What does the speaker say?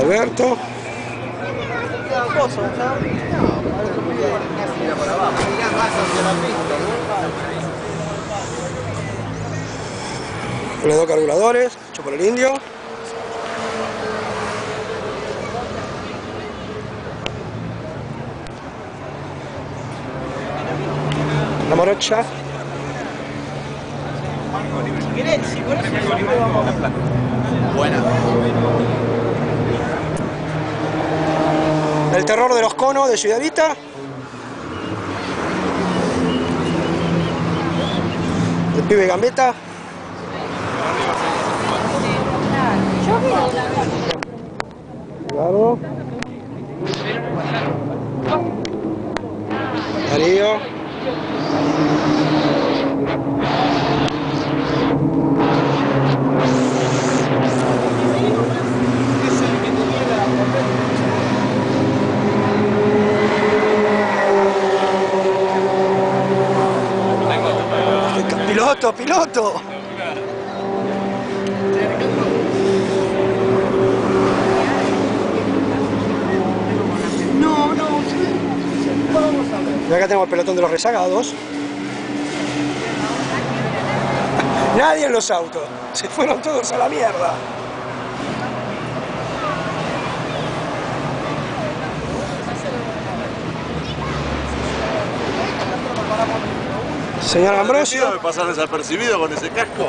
Alberto. Los dos carburadores, hecho por el indio. La morocha. Buena. El terror de los conos de Ciudadita. El pibe gambeta. Claro. Darío. Piloto, piloto. No, no, Y acá tenemos el pelotón de los rezagados. Nadie en los autos. Se fueron todos a la mierda. Señor Ambrosio. ¿Me pasar desapercibido con ese casco?